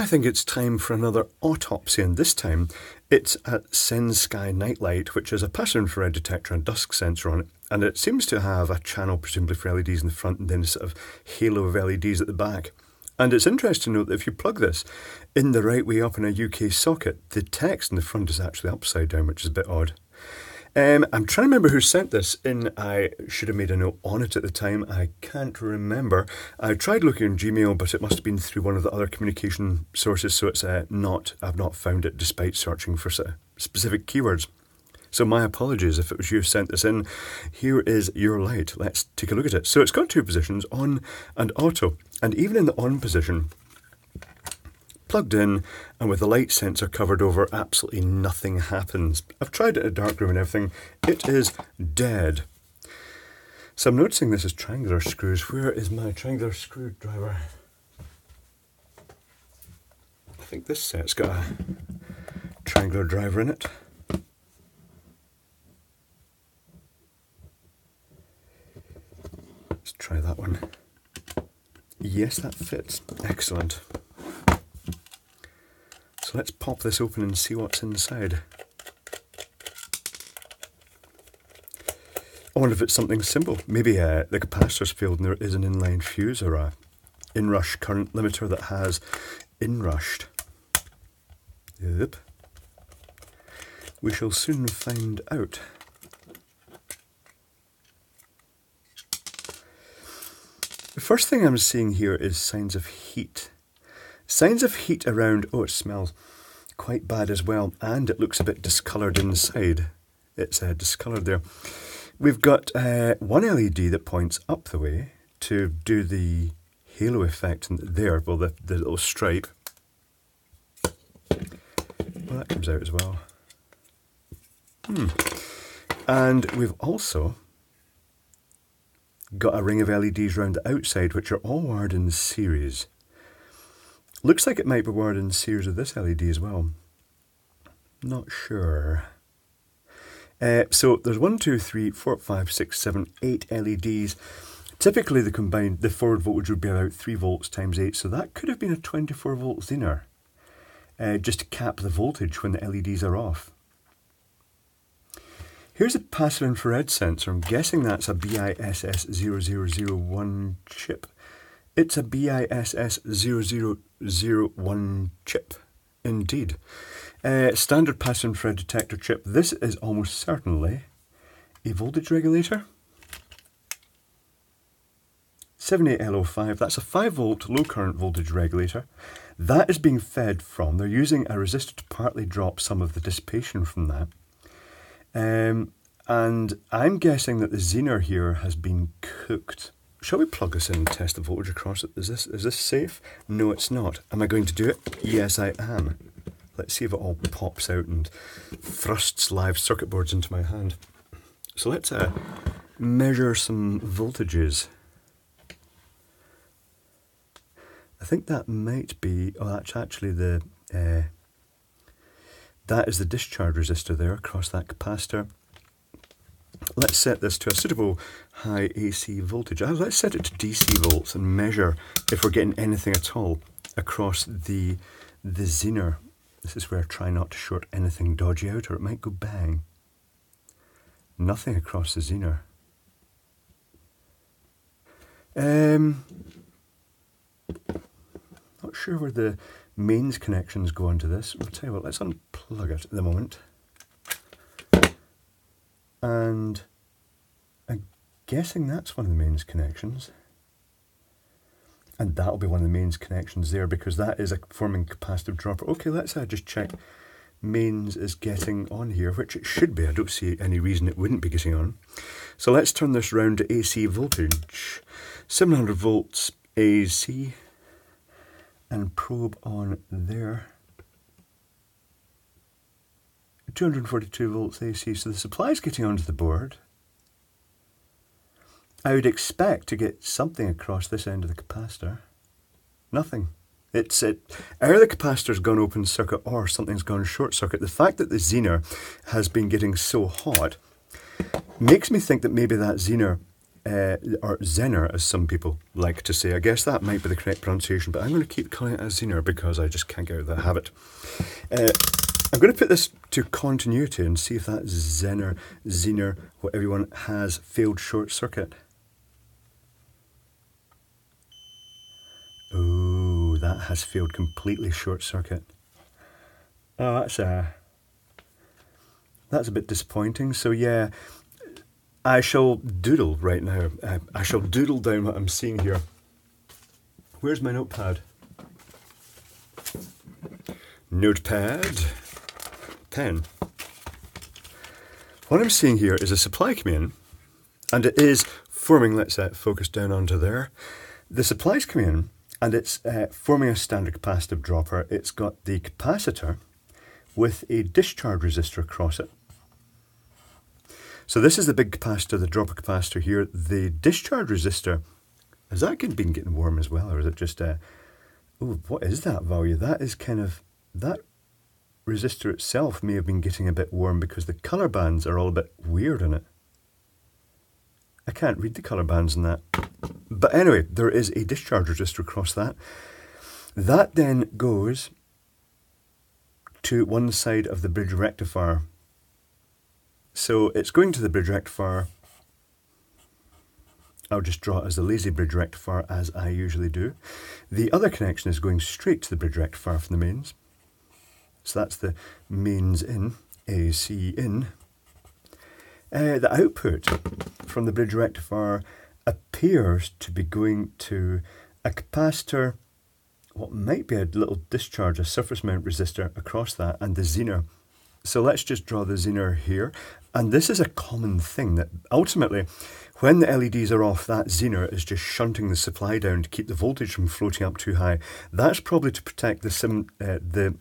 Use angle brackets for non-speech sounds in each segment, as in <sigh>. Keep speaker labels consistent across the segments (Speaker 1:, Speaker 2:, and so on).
Speaker 1: I think it's time for another autopsy, and this time it's at SenSky Nightlight, which is a passive infrared detector and dusk sensor on it, and it seems to have a channel, presumably for LEDs in the front, and then a sort of halo of LEDs at the back. And it's interesting to note that if you plug this in the right way up in a UK socket, the text in the front is actually upside down, which is a bit odd. Um, I'm trying to remember who sent this in. I should have made a note on it at the time. I can't remember. I tried looking in Gmail, but it must have been through one of the other communication sources, so it's uh, not. I've not found it despite searching for specific keywords. So my apologies if it was you who sent this in. Here is your light. Let's take a look at it. So it's got two positions, on and auto. And even in the on position, plugged in and with the light sensor covered over, absolutely nothing happens. I've tried it in a dark room and everything. It is dead. So I'm noticing this is triangular screws. Where is my triangular screwdriver? I think this set's got a triangular driver in it. Let's try that one. Yes, that fits. Excellent. Let's pop this open and see what's inside. I wonder if it's something simple. Maybe uh, the capacitor's failed and there is an inline fuse or a inrush current limiter that has inrushed. Yep. We shall soon find out. The first thing I'm seeing here is signs of heat. Signs of heat around, oh, it smells quite bad as well, and it looks a bit discoloured inside. It's uh, discoloured there. We've got uh, one LED that points up the way to do the halo effect there, well, the, the little stripe. Well, that comes out as well. Hmm. And we've also got a ring of LEDs around the outside, which are all wired in series. Looks like it might be wired in series of this LED as well. Not sure. Uh, so there's one, two, three, four, five, six, seven, eight LEDs. Typically, the combined the forward voltage would be about three volts times eight, so that could have been a 24 volt Zener, uh, just to cap the voltage when the LEDs are off. Here's a passive infrared sensor. I'm guessing that's a BISS0001 chip. It's a BISS002 Zero one chip. Indeed. Uh, standard pass infrared detector chip. This is almost certainly a voltage regulator. 78L05, that's a 5 volt low current voltage regulator. That is being fed from, they're using a resistor to partly drop some of the dissipation from that. Um, and I'm guessing that the Zener here has been cooked. Shall we plug this in and test the voltage across it? Is this is this safe? No, it's not. Am I going to do it? Yes, I am. Let's see if it all pops out and thrusts live circuit boards into my hand. So let's uh, measure some voltages. I think that might be, oh that's actually the, uh, that is the discharge resistor there across that capacitor. Let's set this to a suitable high AC voltage. Uh, let's set it to DC volts and measure if we're getting anything at all across the, the Zener. This is where I try not to short anything dodgy out or it might go bang. Nothing across the Zener. Um, not sure where the mains connections go onto this. I'll tell you what, let's unplug it at the moment and I'm guessing that's one of the mains connections. And that'll be one of the mains connections there because that is a forming capacitive dropper. Okay, let's uh, just check mains is getting on here, which it should be. I don't see any reason it wouldn't be getting on. So let's turn this round to AC voltage. 700 volts AC and probe on there. 242 volts AC, so the supply is getting onto the board. I would expect to get something across this end of the capacitor. Nothing. It's it. Either the capacitor's gone open circuit or something's gone short circuit. The fact that the Zener has been getting so hot makes me think that maybe that Zener uh, or Zener, as some people like to say. I guess that might be the correct pronunciation, but I'm going to keep calling it a Zener because I just can't get out of that habit. Uh, I'm going to put this to continuity and see if that Zener, Zener, what everyone has failed short circuit. Oh, that has failed completely short circuit. Oh, that's a that's a bit disappointing. So yeah, I shall doodle right now. I, I shall doodle down what I'm seeing here. Where's my notepad? Notepad, pen. What I'm seeing here is a supply in, and it is forming. Let's uh, focus down onto there. The supply's coming in, and it's uh, forming a standard capacitive dropper. It's got the capacitor with a discharge resistor across it. So this is the big capacitor, the dropper capacitor here. The discharge resistor, has that been getting warm as well, or is it just a, oh, what is that value? That is kind of, that resistor itself may have been getting a bit warm because the colour bands are all a bit weird in it. I can't read the colour bands in that. But anyway, there is a discharge resistor across that. That then goes to one side of the bridge rectifier so it's going to the bridge rectifier. I'll just draw it as a lazy bridge rectifier as I usually do. The other connection is going straight to the bridge rectifier from the mains. So that's the mains in, AC in. Uh, the output from the bridge rectifier appears to be going to a capacitor, what might be a little discharge, a surface mount resistor across that, and the zener. So let's just draw the zener here. And this is a common thing that ultimately, when the LEDs are off, that zener is just shunting the supply down to keep the voltage from floating up too high. That's probably to protect the sim, uh, the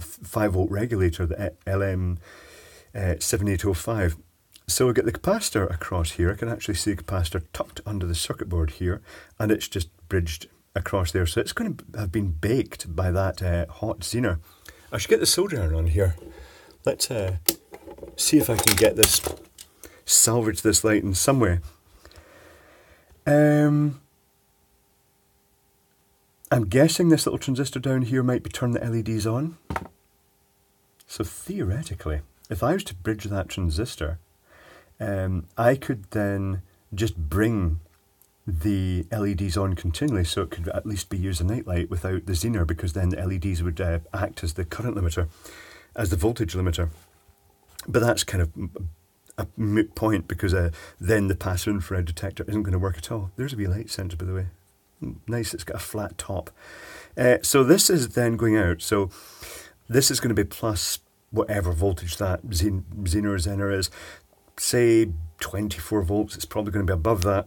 Speaker 1: 5 volt regulator, the LM uh, 7805. So we get the capacitor across here. I can actually see the capacitor tucked under the circuit board here, and it's just bridged across there. So it's going to have been baked by that uh, hot zener. I should get the soldering on here. Let's uh, see if I can get this, salvage this light in some way. Um, I'm guessing this little transistor down here might be turning the LEDs on. So theoretically, if I was to bridge that transistor, um, I could then just bring the LEDs on continually so it could at least be used as a nightlight without the zener because then the LEDs would uh, act as the current limiter, as the voltage limiter. But that's kind of a moot point because uh, then the passive infrared detector isn't going to work at all. There's a wee light sensor, by the way. Nice, it's got a flat top. Uh, so this is then going out. So this is going to be plus whatever voltage that Zener Zener is. Say 24 volts, it's probably going to be above that.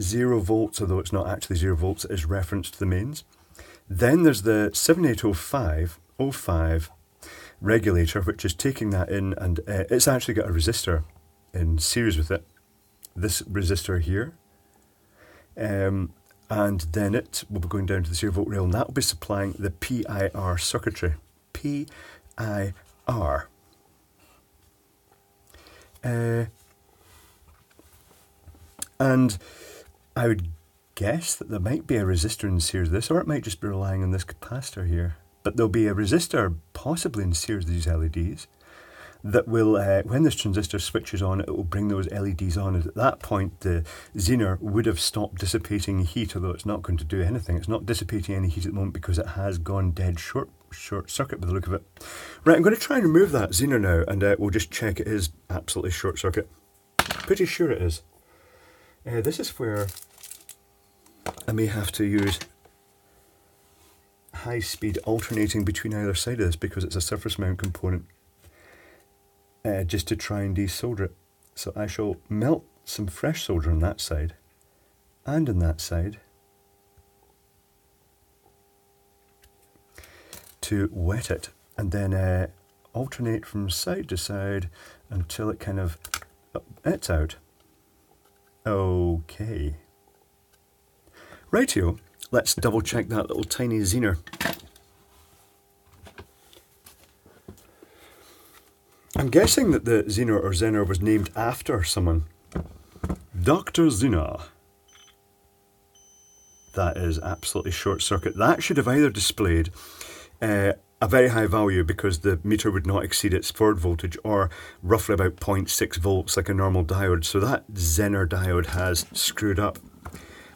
Speaker 1: Zero volts, although it's not actually zero volts, is referenced to the mains. Then there's the 7805, 05, regulator, which is taking that in, and uh, it's actually got a resistor in series with it. This resistor here. Um, and then it will be going down to the zero volt rail, and that will be supplying the PIR circuitry. PIR. Uh, and I would guess that there might be a resistor in series this, or it might just be relying on this capacitor here. But there'll be a resistor, possibly in series these LEDs, that will, uh, when this transistor switches on, it will bring those LEDs on. And at that point, the zener would have stopped dissipating heat, although it's not going to do anything. It's not dissipating any heat at the moment because it has gone dead short short circuit by the look of it. Right, I'm going to try and remove that zener now, and uh, we'll just check it is absolutely short circuit. Pretty sure it is. Uh, this is where I may have to use high speed alternating between either side of this because it's a surface mount component uh, just to try and desolder it. So I shall melt some fresh solder on that side and on that side to wet it and then uh, alternate from side to side until it kind of it's out. Okay. Rightio. Let's double check that little tiny zener. I'm guessing that the Zener or Zener was named after someone. Dr. Zener. That is absolutely short circuit. That should have either displayed uh, a very high value because the meter would not exceed its forward voltage or roughly about 0.6 volts like a normal diode. So that Zener diode has screwed up.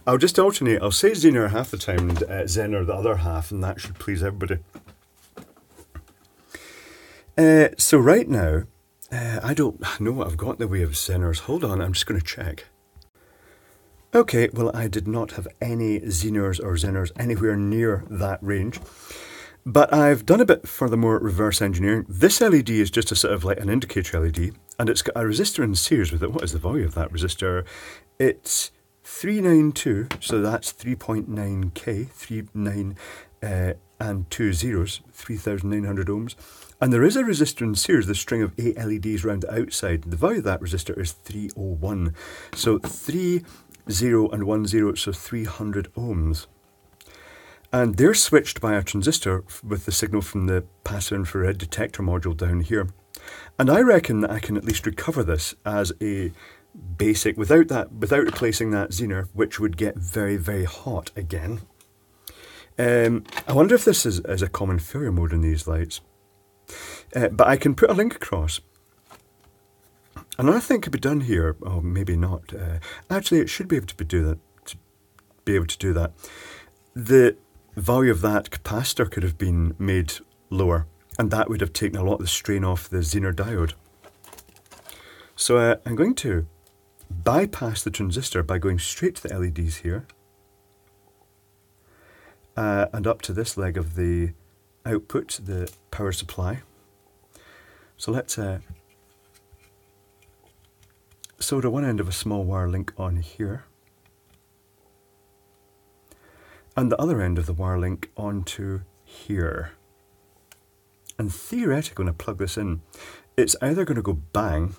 Speaker 1: I'll just alternate. I'll say Zener half the time and uh, Zener the other half and that should please everybody. Uh, so right now, uh, I don't <sighs> know what I've got in the way of Zeners. Hold on, I'm just going to check. Okay, well I did not have any Zeners or Zeners anywhere near that range. But I've done a bit furthermore reverse engineering. This LED is just a sort of like an indicator LED, and it's got a resistor in series with it. What is the value of that resistor? It's 392, so that's 3.9k, 39 uh, and two zeros, 3,900 ohms. And there is a resistor in series, the string of eight LEDs around the outside. The value of that resistor is 301. So 3, 0 and 1, 0, so 300 ohms. And they're switched by a transistor with the signal from the passive infrared detector module down here. And I reckon that I can at least recover this as a basic without that without replacing that zener, which would get very, very hot again. Um, I wonder if this is, is a common failure mode in these lights. Uh, but I can put a link across. Another thing could be done here, or maybe not. Uh, actually, it should be able to be do that. To be able to do that, the value of that capacitor could have been made lower, and that would have taken a lot of the strain off the Zener diode. So uh, I'm going to bypass the transistor by going straight to the LEDs here, uh, and up to this leg of the output, the power supply. So let's uh, solder one end of a small wire link on here and the other end of the wire link onto here. And theoretically, when I plug this in, it's either going to go bang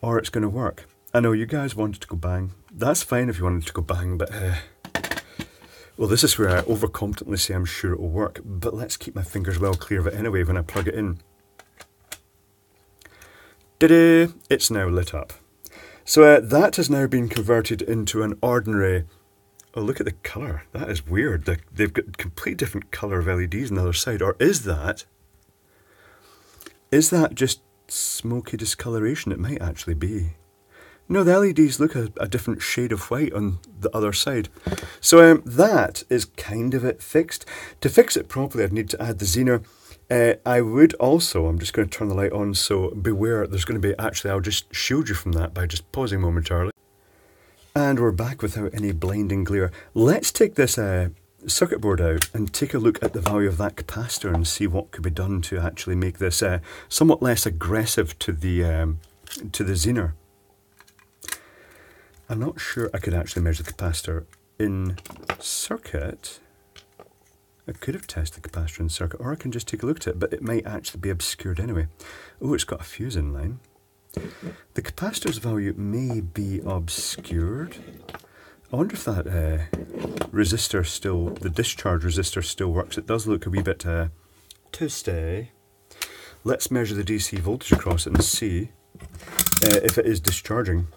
Speaker 1: or it's going to work. I know you guys wanted to go bang. That's fine if you wanted to go bang, but uh, well, this is where I overconfidently say I'm sure it will work. But let's keep my fingers well clear of it anyway when I plug it in. Ta-da! It's now lit up. So uh, that has now been converted into an ordinary Oh, look at the colour. That is weird. They've got complete different colour of LEDs on the other side. Or is that... Is that just smoky discoloration? It might actually be. No, the LEDs look a, a different shade of white on the other side. So um, that is kind of it fixed. To fix it properly, I'd need to add the Zener. Uh, I would also, I'm just going to turn the light on, so beware, there's going to be, actually, I'll just shield you from that by just pausing momentarily. And we're back without any blinding glare. Let's take this uh, circuit board out and take a look at the value of that capacitor and see what could be done to actually make this uh, somewhat less aggressive to the, um, to the Zener. I'm not sure I could actually measure the capacitor in circuit. I could have tested the capacitor in circuit, or I can just take a look at it, but it might actually be obscured anyway. Oh, it's got a fuse in line. The capacitor's value may be obscured. I wonder if that uh, resistor still, the discharge resistor still works. It does look a wee bit uh, twisty. Let's measure the DC voltage across it and see uh, if it is discharging.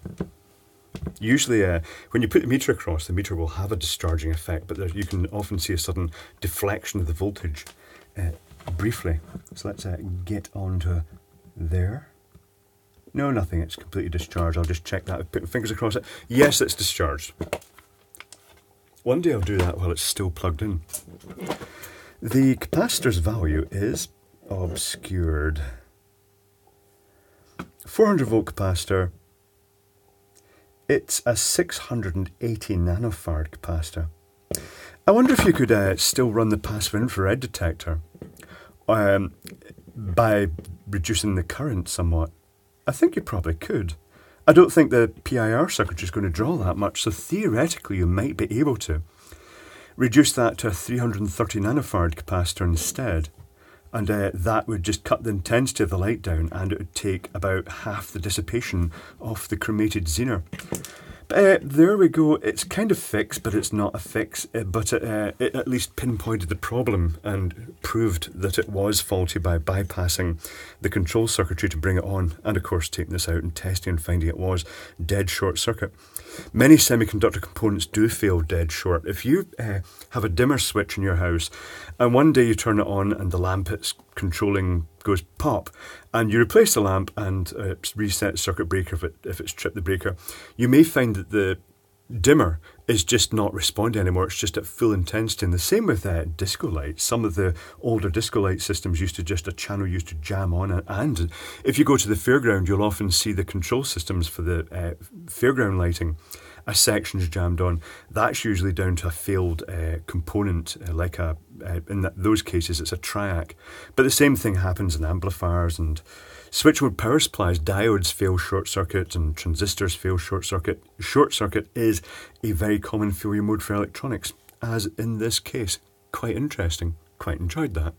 Speaker 1: Usually, uh, when you put the meter across, the meter will have a discharging effect, but there, you can often see a sudden deflection of the voltage uh, briefly. So let's uh, get onto there. No, nothing. It's completely discharged. I'll just check that. Put my fingers across it. Yes, it's discharged. One day I'll do that while it's still plugged in. The capacitor's value is obscured. 400 volt capacitor. It's a 680 nanofarad capacitor. I wonder if you could uh, still run the passive infrared detector um, by reducing the current somewhat. I think you probably could. I don't think the PIR circuit is going to draw that much, so theoretically you might be able to. Reduce that to a 330 nanofarad capacitor instead, and uh, that would just cut the intensity of the light down and it would take about half the dissipation off the cremated Zener. Uh, there we go. It's kind of fixed, but it's not a fix. Uh, but it, uh, it at least pinpointed the problem and proved that it was faulty by bypassing the control circuitry to bring it on, and of course taking this out and testing and finding it was dead short circuit. Many semiconductor components do fail dead short. If you uh, have a dimmer switch in your house, and one day you turn it on and the lamp it's controlling goes pop, and you replace the lamp and uh, reset circuit breaker if, it, if it's tripped the breaker, you may find that the dimmer is just not responding anymore. It's just at full intensity. And the same with uh, disco lights. Some of the older disco light systems used to just a channel used to jam on. And if you go to the fairground, you'll often see the control systems for the uh, fairground lighting. A section's jammed on. That's usually down to a failed uh, component, uh, like a. Uh, in that, those cases, it's a triac. But the same thing happens in amplifiers and Switch mode power supplies, diodes fail short circuit and transistors fail short circuit. Short circuit is a very common failure mode for electronics, as in this case. Quite interesting. Quite enjoyed that.